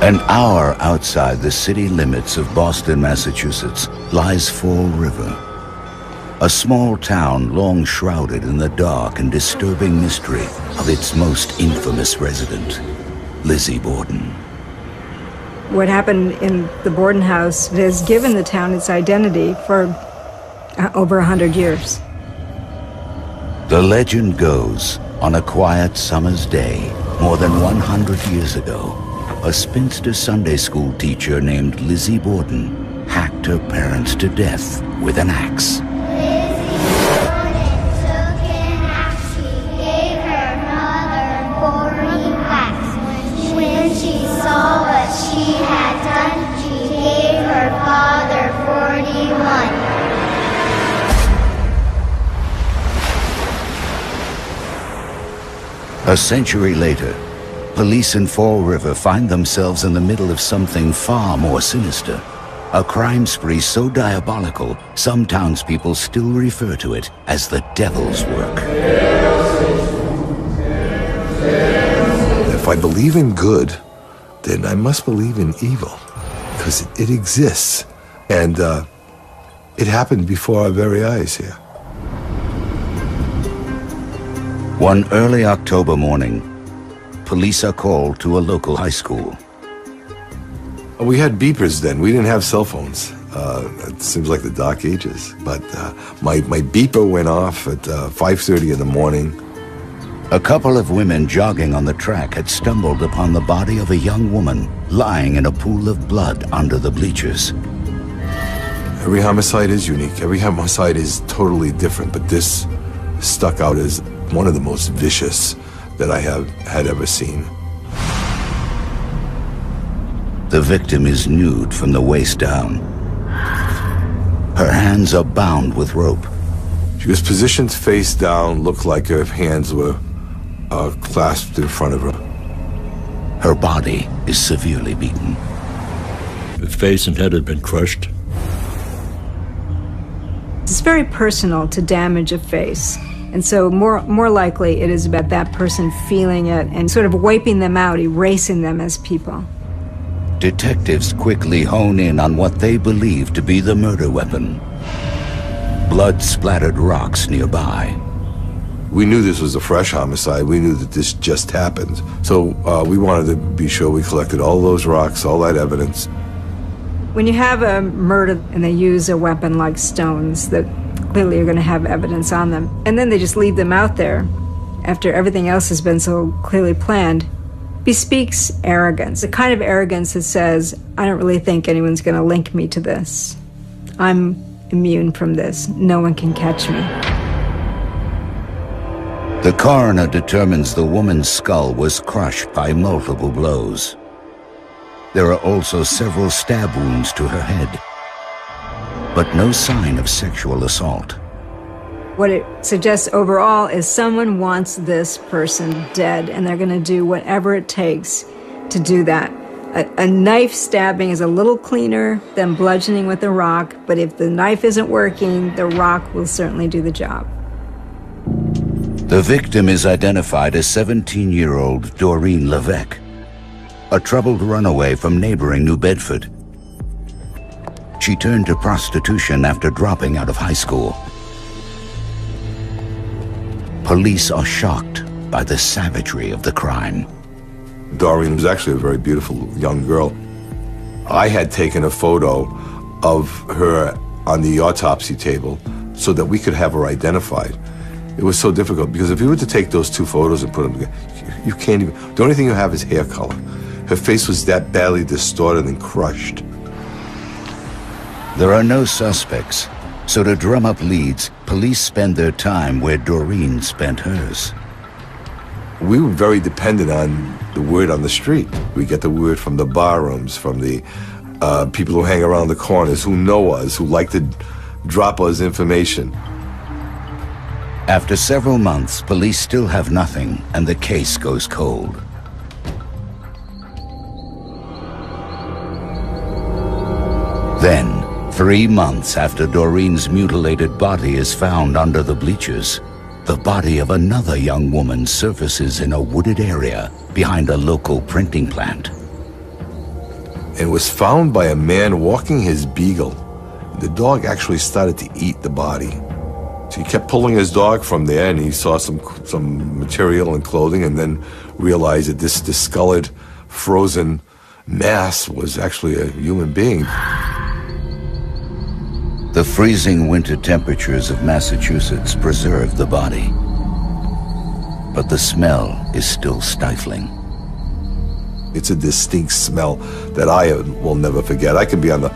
An hour outside the city limits of Boston, Massachusetts, lies Fall River. A small town long shrouded in the dark and disturbing mystery of its most infamous resident, Lizzie Borden. What happened in the Borden house has given the town its identity for uh, over a hundred years. The legend goes, on a quiet summer's day, more than 100 years ago, a spinster Sunday school teacher named Lizzie Borden hacked her parents to death with an axe. A century later, police in Fall River find themselves in the middle of something far more sinister. A crime spree so diabolical, some townspeople still refer to it as the devil's work. If I believe in good, then I must believe in evil, because it exists. And uh, it happened before our very eyes here. One early October morning, police are called to a local high school. We had beepers then. We didn't have cell phones. Uh, it seems like the dark ages. But uh, my, my beeper went off at uh, 5.30 in the morning. A couple of women jogging on the track had stumbled upon the body of a young woman lying in a pool of blood under the bleachers. Every homicide is unique. Every homicide is totally different, but this stuck out as one of the most vicious that I have had ever seen. The victim is nude from the waist down. Her hands are bound with rope. She was positioned face down, looked like her hands were uh, clasped in front of her. Her body is severely beaten. The face and head had been crushed. It's very personal to damage a face. And so more more likely it is about that person feeling it and sort of wiping them out, erasing them as people. Detectives quickly hone in on what they believe to be the murder weapon. Blood-splattered rocks nearby. We knew this was a fresh homicide. We knew that this just happened. So uh, we wanted to be sure we collected all those rocks, all that evidence. When you have a murder and they use a weapon like stones that clearly are going to have evidence on them. And then they just leave them out there after everything else has been so clearly planned bespeaks arrogance, the kind of arrogance that says, I don't really think anyone's going to link me to this. I'm immune from this. No one can catch me. The coroner determines the woman's skull was crushed by multiple blows. There are also several stab wounds to her head but no sign of sexual assault. What it suggests overall is someone wants this person dead, and they're going to do whatever it takes to do that. A, a, knife stabbing is a little cleaner than bludgeoning with a rock, but if the knife isn't working, the rock will certainly do the job. The victim is identified as 17 year old Doreen Levesque, a troubled runaway from neighboring New Bedford. She turned to prostitution after dropping out of high school. Police are shocked by the savagery of the crime. Doreen was actually a very beautiful young girl. I had taken a photo of her on the autopsy table so that we could have her identified. It was so difficult because if you were to take those two photos and put them together, you can't even, the only thing you have is hair color. Her face was that badly distorted and crushed. There are no suspects, so to drum up leads, police spend their time where Doreen spent hers. We were very dependent on the word on the street. We get the word from the barrooms, from the uh, people who hang around the corners, who know us, who like to drop us information. After several months, police still have nothing, and the case goes cold. Three months after Doreen's mutilated body is found under the bleachers, the body of another young woman surfaces in a wooded area behind a local printing plant. and was found by a man walking his beagle. The dog actually started to eat the body. So he kept pulling his dog from there, and he saw some some material and clothing, and then realized that this discolored, frozen mass was actually a human being. The freezing winter temperatures of Massachusetts preserve the body. But the smell is still stifling. It's a distinct smell that I will never forget. I could be on the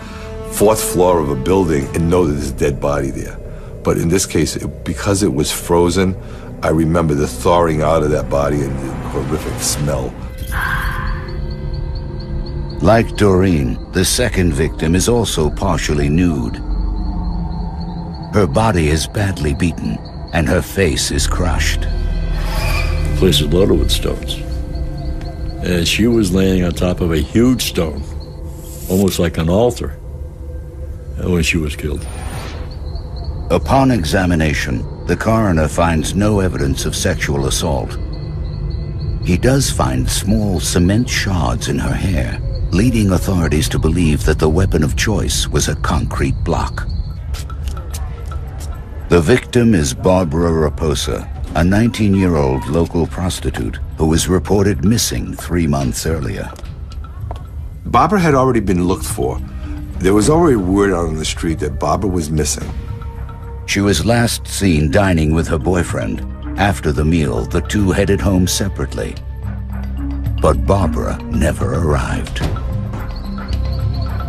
fourth floor of a building and know that there's a dead body there. But in this case, it, because it was frozen, I remember the thawing out of that body and the horrific smell. Like Doreen, the second victim is also partially nude. Her body is badly beaten, and her face is crushed. The place is loaded with stones. And she was laying on top of a huge stone, almost like an altar, when she was killed. Upon examination, the coroner finds no evidence of sexual assault. He does find small cement shards in her hair, leading authorities to believe that the weapon of choice was a concrete block. The victim is Barbara Raposa, a 19-year-old local prostitute who was reported missing three months earlier. Barbara had already been looked for. There was already word out on the street that Barbara was missing. She was last seen dining with her boyfriend. After the meal, the two headed home separately. But Barbara never arrived.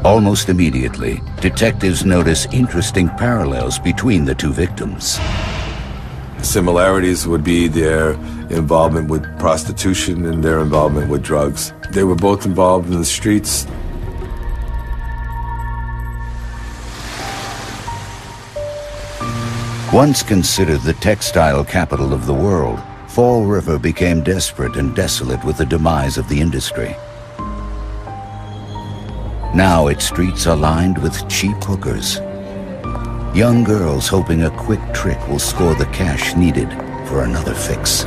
Almost immediately, detectives notice interesting parallels between the two victims. Similarities would be their involvement with prostitution and their involvement with drugs. They were both involved in the streets. Once considered the textile capital of the world, Fall River became desperate and desolate with the demise of the industry. Now its streets are lined with cheap hookers. Young girls hoping a quick trick will score the cash needed for another fix.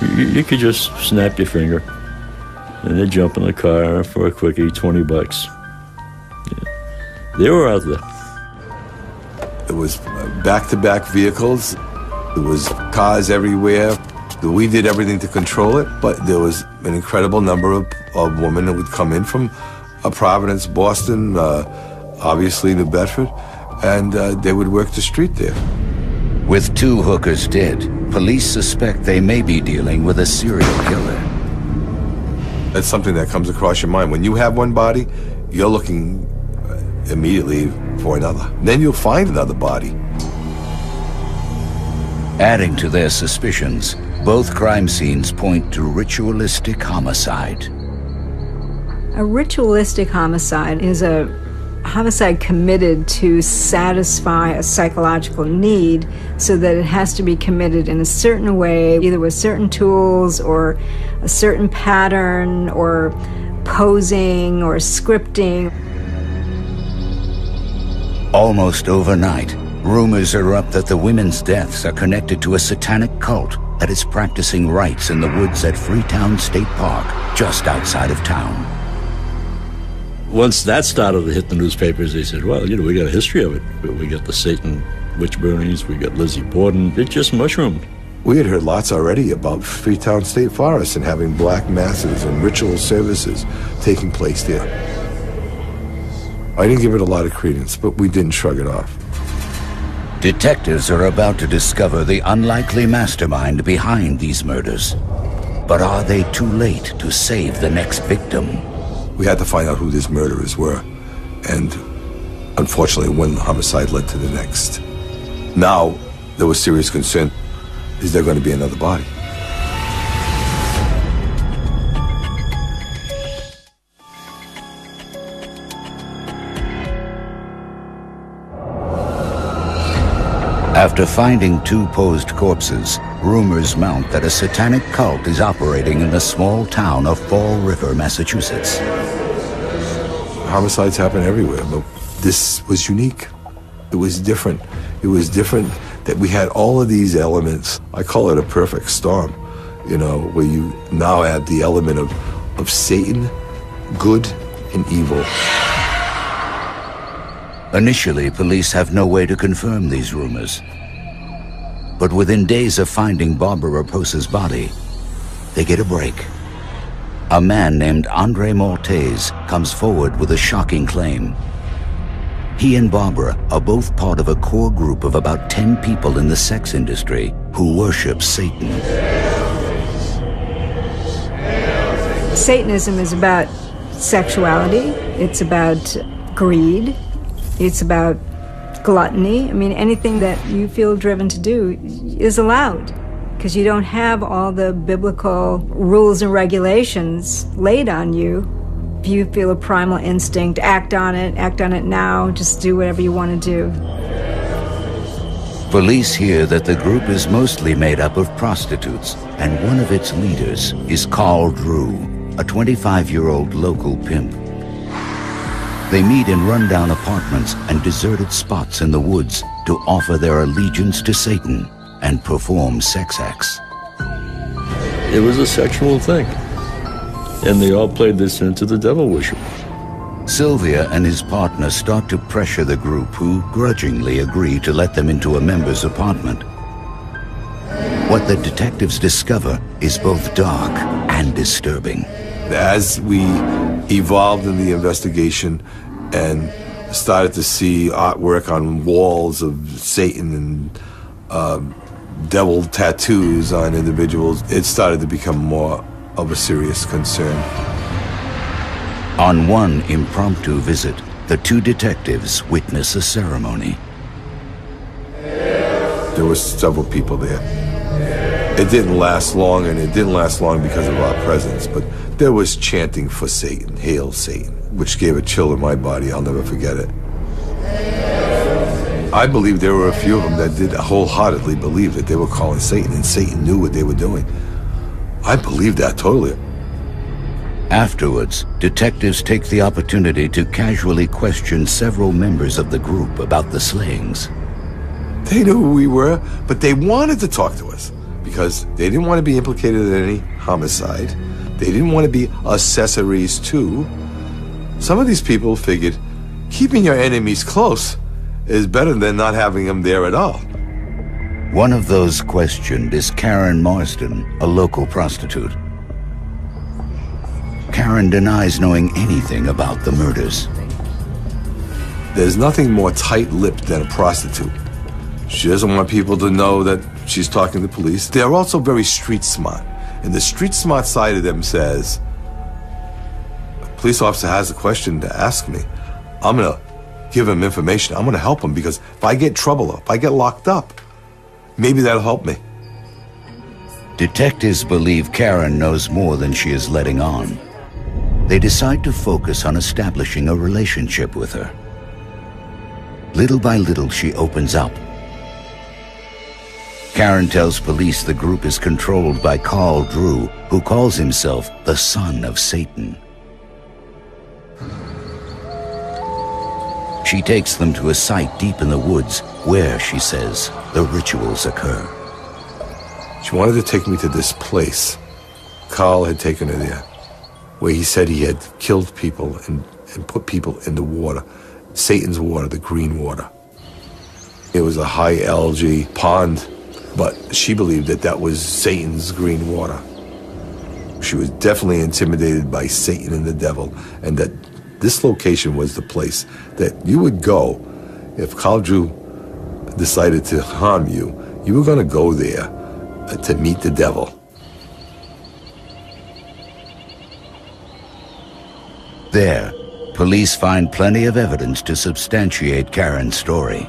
You, you could just snap your finger and then jump in the car for a quickie, 20 bucks. Yeah. They were out there. It was uh, back-to-back vehicles. There was cars everywhere. We did everything to control it, but there was an incredible number of, of women that would come in from Providence, Boston, uh, obviously New Bedford, and uh, they would work the street there. With two hookers dead, police suspect they may be dealing with a serial killer. That's something that comes across your mind. When you have one body, you're looking uh, immediately for another. Then you'll find another body. Adding to their suspicions, both crime scenes point to ritualistic homicide. A ritualistic homicide is a homicide committed to satisfy a psychological need so that it has to be committed in a certain way, either with certain tools or a certain pattern or posing or scripting. Almost overnight, rumors erupt that the women's deaths are connected to a satanic cult that is practicing rites in the woods at Freetown State Park, just outside of town. Once that started to hit the newspapers, they said, well, you know, we got a history of it. We got the Salem witch burnings, we got Lizzie Borden. It just mushroomed. We had heard lots already about Freetown State Forest and having black masses and ritual services taking place there. I didn't give it a lot of credence, but we didn't shrug it off. Detectives are about to discover the unlikely mastermind behind these murders. But are they too late to save the next victim? We had to find out who these murderers were. And unfortunately, one homicide led to the next. Now, there was serious concern. Is there going to be another body? After finding two posed corpses, rumors mount that a satanic cult is operating in the small town of Fall River, Massachusetts. Homicides happen everywhere, but this was unique. It was different. It was different that we had all of these elements. I call it a perfect storm, you know, where you now add the element of, of Satan, good, and evil. Initially, police have no way to confirm these rumors. But within days of finding Barbara Raposa's body, they get a break. A man named Andre Maltais comes forward with a shocking claim. He and Barbara are both part of a core group of about 10 people in the sex industry who worship Satan. Satanism is about sexuality, it's about greed, it's about gluttony. I mean, anything that you feel driven to do is allowed because you don't have all the biblical rules and regulations laid on you. If you feel a primal instinct, act on it, act on it now, just do whatever you want to do. Police hear that the group is mostly made up of prostitutes, and one of its leaders is Carl Drew, a 25-year-old local pimp. They meet in rundown apartments and deserted spots in the woods to offer their allegiance to Satan and perform sex acts. It was a sexual thing. And they all played this into the devil worship. Sylvia and his partner start to pressure the group who grudgingly agree to let them into a member's apartment. What the detectives discover is both dark and disturbing. As we evolved in the investigation and started to see artwork on walls of Satan and uh, devil tattoos on individuals, it started to become more of a serious concern. On one impromptu visit, the two detectives witness a ceremony. There were several people there. It didn't last long, and it didn't last long because of our presence, but there was chanting for Satan, Hail Satan, which gave a chill in my body. I'll never forget it. I believe there were a few of them that did wholeheartedly believe that they were calling Satan, and Satan knew what they were doing. I believe that totally. Afterwards, detectives take the opportunity to casually question several members of the group about the slayings. They knew who we were, but they wanted to talk to us because they didn't want to be implicated in any homicide. They didn't want to be accessories to. Some of these people figured keeping your enemies close is better than not having them there at all. One of those questioned is Karen Marsden, a local prostitute. Karen denies knowing anything about the murders. There's nothing more tight-lipped than a prostitute. She doesn't want people to know that she's talking to police. They're also very street smart. And the street smart side of them says, police officer has a question to ask me. I'm going to give him information. I'm going to help him because if I get trouble, if I get locked up, maybe that'll help me. Detectives believe Karen knows more than she is letting on. They decide to focus on establishing a relationship with her. Little by little, she opens up. Karen tells police the group is controlled by Carl Drew, who calls himself the son of Satan. She takes them to a site deep in the woods where, she says, the rituals occur. She wanted to take me to this place. Carl had taken her there, where he said he had killed people and, and put people in the water, Satan's water, the green water. It was a high algae pond, but she believed that that was Satan's green water. She was definitely intimidated by Satan and the devil, and that this location was the place that you would go if Drew decided to harm you. You were going to go there uh, to meet the devil. There, police find plenty of evidence to substantiate Karen's story.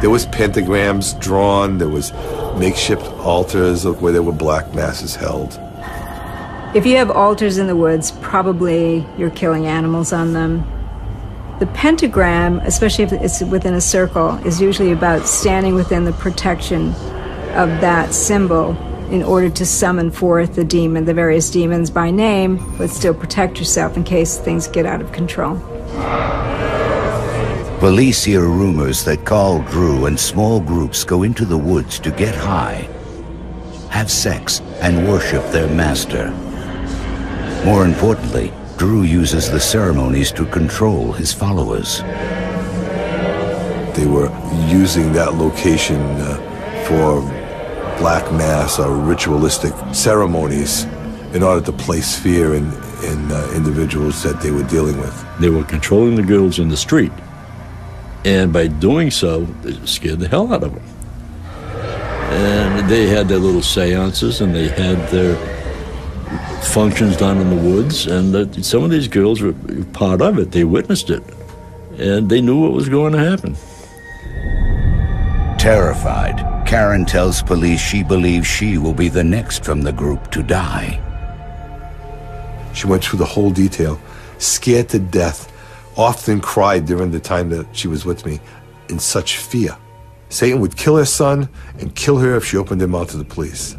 There was pentagrams drawn, there was makeshift altars where there were black masses held. If you have altars in the woods, probably you're killing animals on them. The pentagram, especially if it's within a circle, is usually about standing within the protection of that symbol in order to summon forth the demon, the various demons by name, but still protect yourself in case things get out of control. Police hear rumors that Carl Drew and small groups go into the woods to get high, have sex, and worship their master. More importantly, Drew uses the ceremonies to control his followers. They were using that location uh, for black mass or ritualistic ceremonies in order to place fear in, in uh, individuals that they were dealing with. They were controlling the girls in the street. And by doing so, they scared the hell out of them. And they had their little seances and they had their functions down in the woods. And that some of these girls were part of it. They witnessed it. And they knew what was going to happen. Terrified, Karen tells police she believes she will be the next from the group to die. She went through the whole detail, scared to death, often cried during the time that she was with me in such fear. Satan would kill her son and kill her if she opened her mouth to the police.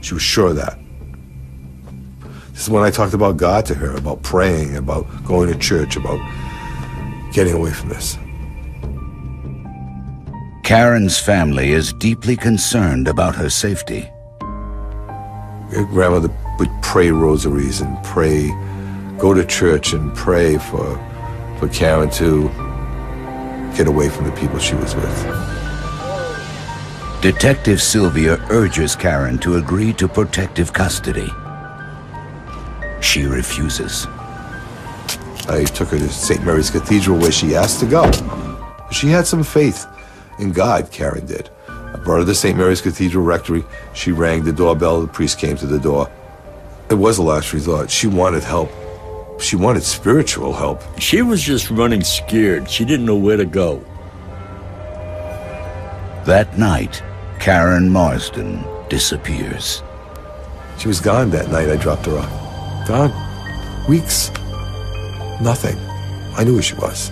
She was sure of that. This is when I talked about God to her, about praying, about going to church, about getting away from this. Karen's family is deeply concerned about her safety. Her grandmother would pray rosaries and pray, go to church and pray for, for Karen to get away from the people she was with. Detective Sylvia urges Karen to agree to protective custody. She refuses. I took her to St. Mary's Cathedral where she asked to go. She had some faith in God, Karen did. I brought her to St. Mary's Cathedral Rectory. She rang the doorbell. The priest came to the door. It was a last resort. She wanted help. She wanted spiritual help. She was just running scared. She didn't know where to go. That night, Karen Marsden disappears. She was gone that night I dropped her off. Gone. Weeks. Nothing. I knew where she was.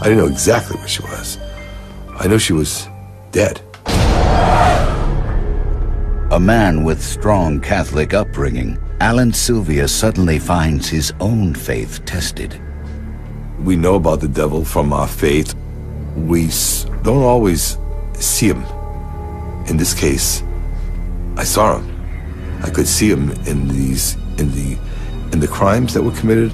I didn't know exactly where she was. I knew she was dead. A man with strong Catholic upbringing, Alan Sylvia suddenly finds his own faith tested. We know about the devil from our faith. We don't always see him. In this case, I saw him. I could see him in these in the in the crimes that were committed.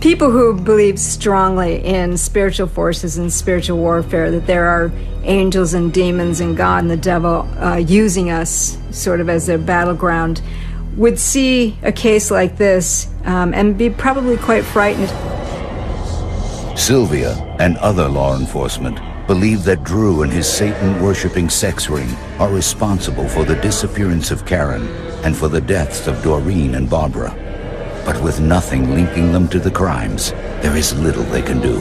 People who believe strongly in spiritual forces and spiritual warfare, that there are angels and demons and God and the devil uh, using us sort of as their battleground, would see a case like this um, and be probably quite frightened. Sylvia and other law enforcement believe that Drew and his Satan-worshipping sex ring are responsible for the disappearance of Karen and for the deaths of Doreen and Barbara. But with nothing linking them to the crimes, there is little they can do.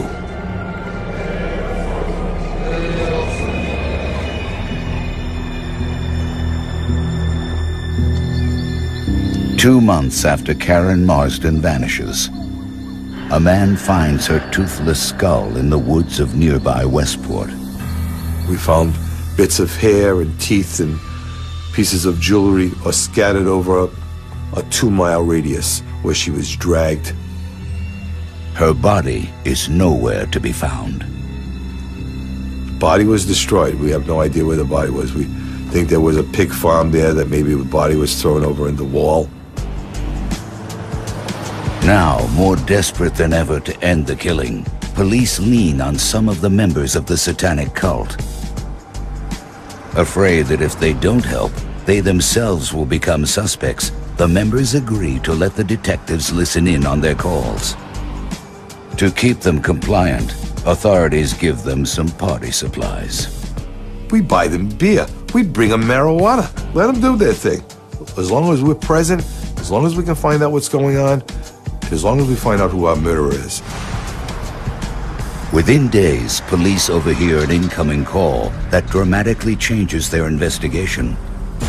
Two months after Karen Marsden vanishes, a man finds her toothless skull in the woods of nearby Westport. We found bits of hair and teeth and pieces of jewelry are scattered over a, a two-mile radius where she was dragged. Her body is nowhere to be found. The body was destroyed. We have no idea where the body was. We think there was a pig farm there that maybe the body was thrown over in the wall. Now, more desperate than ever to end the killing, police lean on some of the members of the satanic cult. Afraid that if they don't help, they themselves will become suspects, the members agree to let the detectives listen in on their calls. To keep them compliant, authorities give them some party supplies. We buy them beer. We bring them marijuana. Let them do their thing. As long as we're present, as long as we can find out what's going on, as long as we find out who our murderer is. Within days, police overhear an incoming call that dramatically changes their investigation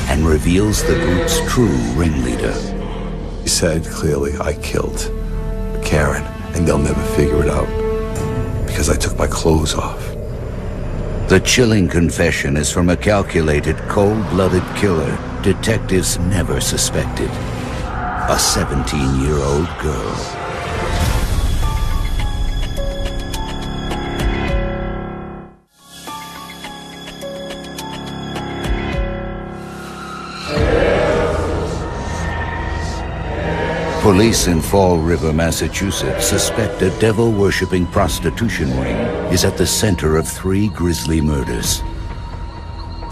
and reveals the group's true ringleader. He said clearly, I killed Karen, and they'll never figure it out because I took my clothes off. The chilling confession is from a calculated, cold-blooded killer detectives never suspected. A 17-year-old girl. Police in Fall River, Massachusetts suspect a devil-worshipping prostitution ring is at the center of three grisly murders.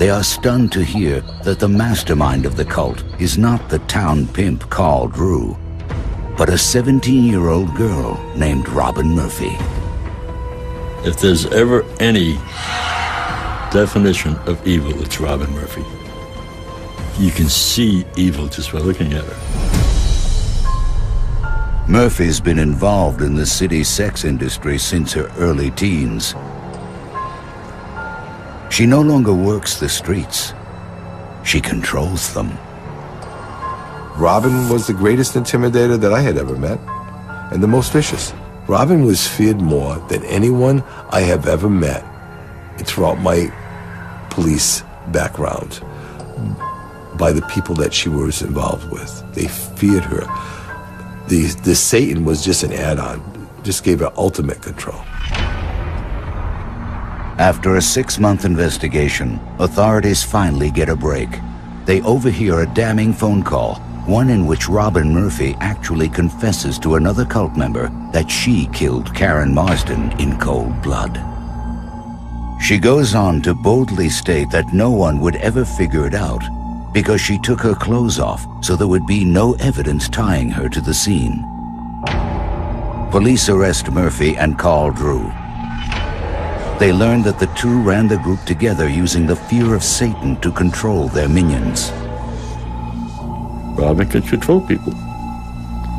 They are stunned to hear that the mastermind of the cult is not the town pimp Carl Drew, but a 17-year-old girl named Robin Murphy. If there's ever any definition of evil, it's Robin Murphy. You can see evil just by looking at her. Murphy's been involved in the city's sex industry since her early teens. She no longer works the streets. She controls them. Robin was the greatest intimidator that I had ever met, and the most vicious. Robin was feared more than anyone I have ever met throughout my police background by the people that she was involved with. They feared her the, the Satan was just an add-on, just gave her ultimate control. After a six-month investigation, authorities finally get a break. They overhear a damning phone call, one in which Robin Murphy actually confesses to another cult member that she killed Karen Marsden in cold blood. She goes on to boldly state that no one would ever figure it out because she took her clothes off so there would be no evidence tying her to the scene. Police arrest Murphy and Carl Drew. They learned that the two ran the group together using the fear of Satan to control their minions. Robin could control people.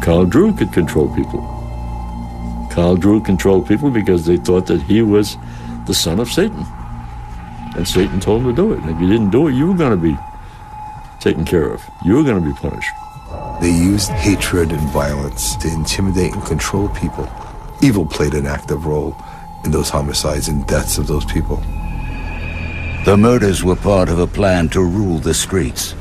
Carl Drew could control people. Carl Drew controlled people because they thought that he was the son of Satan. And Satan told him to do it. And if you didn't do it, you were going to be taken care of. You were going to be punished. They used hatred and violence to intimidate and control people. Evil played an active role in those homicides and deaths of those people. The murders were part of a plan to rule the streets.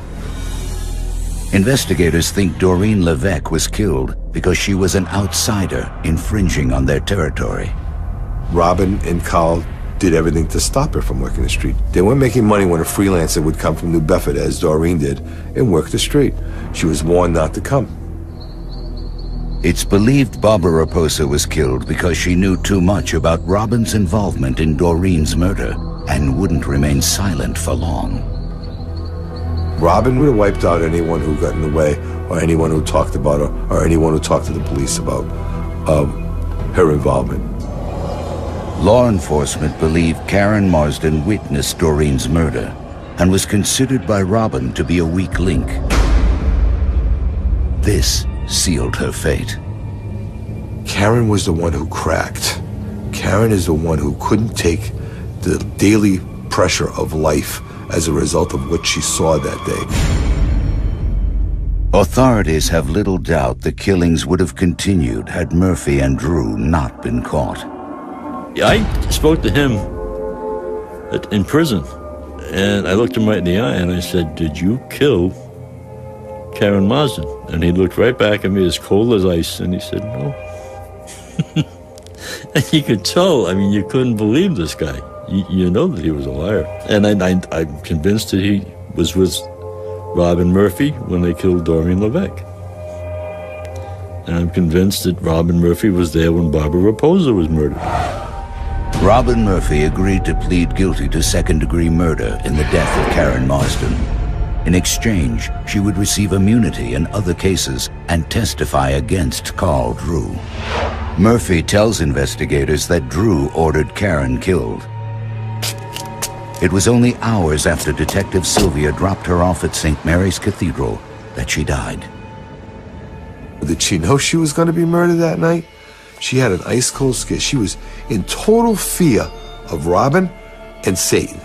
Investigators think Doreen Levesque was killed because she was an outsider infringing on their territory. Robin and Carl did everything to stop her from working the street. They weren't making money when a freelancer would come from New Bedford, as Doreen did, and work the street. She was warned not to come. It's believed Barbara Raposa was killed because she knew too much about Robin's involvement in Doreen's murder and wouldn't remain silent for long. Robin would have wiped out anyone who got in the way or anyone who talked about her or anyone who talked to the police about her involvement. Law enforcement believed Karen Marsden witnessed Doreen's murder and was considered by Robin to be a weak link. This sealed her fate. Karen was the one who cracked. Karen is the one who couldn't take the daily pressure of life as a result of what she saw that day. Authorities have little doubt the killings would have continued had Murphy and Drew not been caught. I spoke to him in prison, and I looked him right in the eye and I said, Did you kill Karen Marsden? And he looked right back at me as cold as ice and he said, No. and you could tell, I mean, you couldn't believe this guy. You, you know that he was a liar. And I, I'm convinced that he was with Robin Murphy when they killed Doreen Levesque. And I'm convinced that Robin Murphy was there when Barbara Raposa was murdered. Robin Murphy agreed to plead guilty to second-degree murder in the death of Karen Marsden. In exchange, she would receive immunity in other cases and testify against Carl Drew. Murphy tells investigators that Drew ordered Karen killed. It was only hours after Detective Sylvia dropped her off at St. Mary's Cathedral that she died. Did she know she was going to be murdered that night? She had an ice cold skin. She was in total fear of Robin and Satan.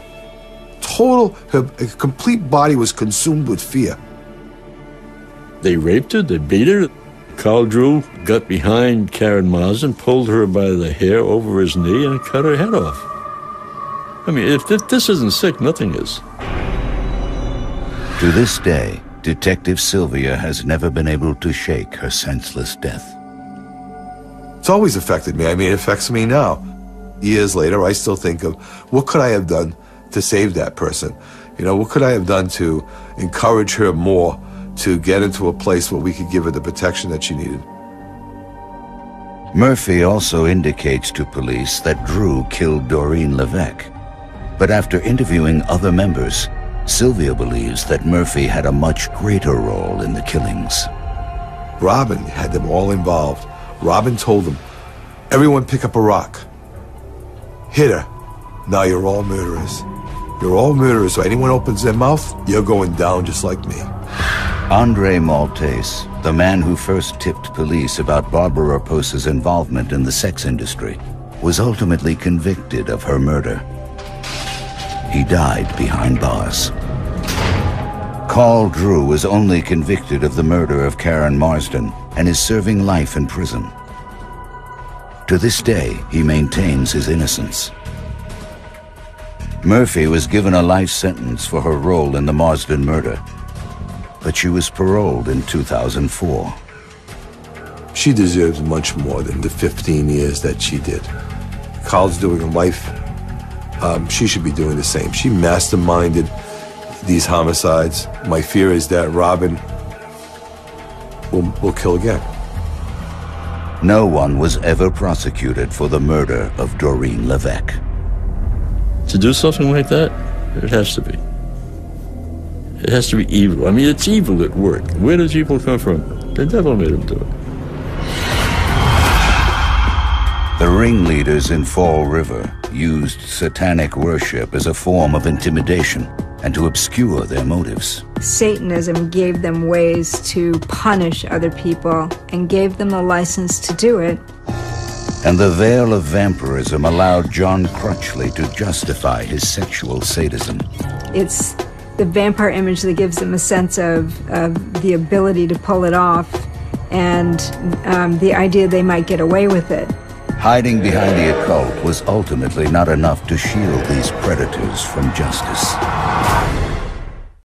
Total, her, her complete body was consumed with fear. They raped her, they beat her. Carl Drew got behind Karen Marsden, pulled her by the hair over his knee, and cut her head off. I mean, if this isn't sick, nothing is. To this day, Detective Sylvia has never been able to shake her senseless death. It's always affected me. I mean, it affects me now. Years later, I still think of what could I have done to save that person? You know, what could I have done to encourage her more to get into a place where we could give her the protection that she needed. Murphy also indicates to police that Drew killed Doreen Levesque. But after interviewing other members, Sylvia believes that Murphy had a much greater role in the killings. Robin had them all involved. Robin told them, everyone pick up a rock. Hit her. Now you're all murderers. You're all murderers, so anyone opens their mouth, you're going down just like me. Andre Maltais, the man who first tipped police about Barbara Raposa's involvement in the sex industry, was ultimately convicted of her murder. He died behind bars. Carl Drew was only convicted of the murder of Karen Marsden and is serving life in prison. To this day, he maintains his innocence. Murphy was given a life sentence for her role in the Marsden murder, but she was paroled in 2004. She deserves much more than the 15 years that she did. Carl's doing a life. Um, she should be doing the same. She masterminded these homicides. My fear is that Robin will, will kill again. No one was ever prosecuted for the murder of Doreen Levesque. To do something like that, it has to be. It has to be evil. I mean, it's evil at work. Where does evil come from? The devil made him do it. The ringleaders in Fall River used satanic worship as a form of intimidation and to obscure their motives. Satanism gave them ways to punish other people and gave them a license to do it. And the veil of vampirism allowed John Crutchley to justify his sexual sadism. It's the vampire image that gives them a sense of, of the ability to pull it off and um, the idea they might get away with it. Hiding behind the occult was ultimately not enough to shield these predators from justice.